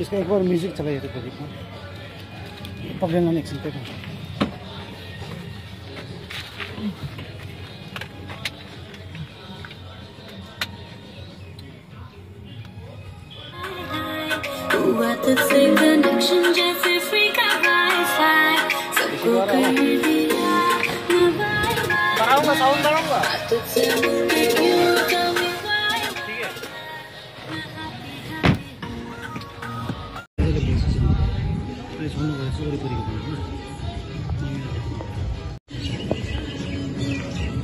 इसका एक बार म्यूज़िक चलाइए तो कभी पकड़े ना नेक्स्ट पे What the same connection a freak of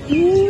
Ooh.